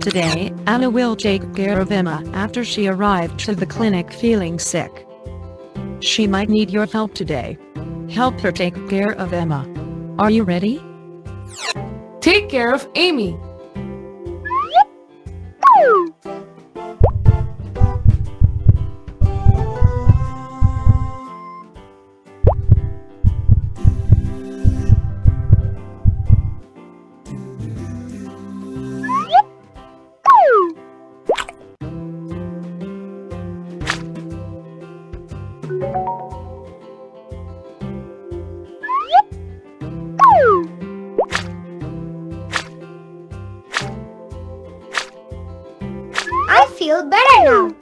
Today, Anna will take care of Emma after she arrived to the clinic feeling sick. She might need your help today. Help her take care of Emma. Are you ready? Take care of Amy. I feel better now.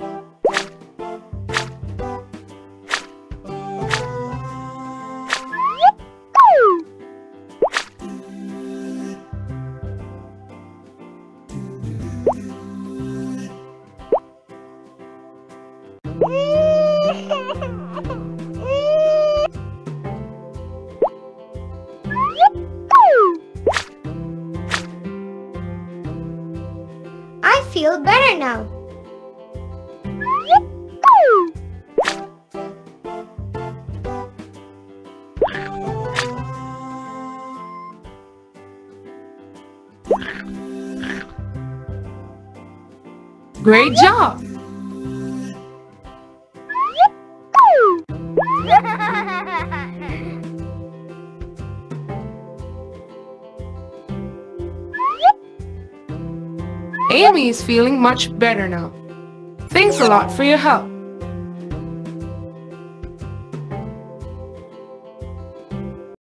I feel better now. Great job. Amy is feeling much better now. Thanks a lot for your help.